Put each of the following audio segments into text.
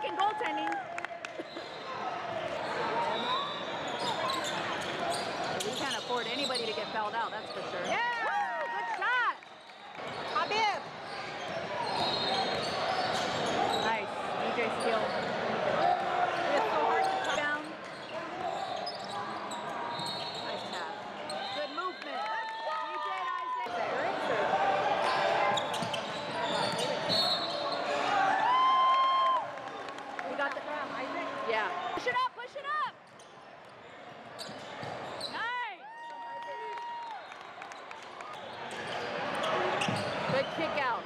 freaking goaltending. kick out.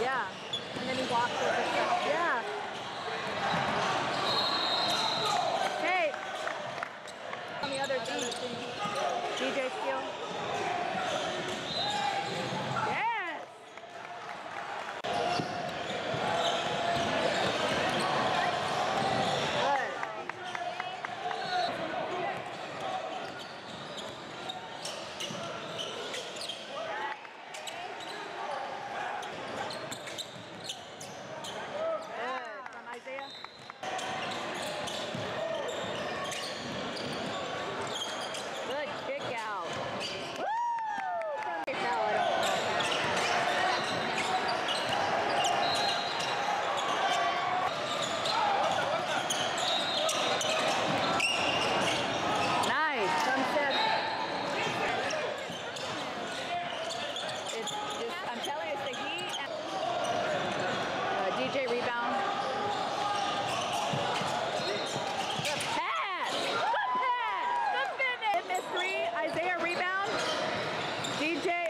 Yeah. And then he walks over. Missed three. Isaiah rebound. DJ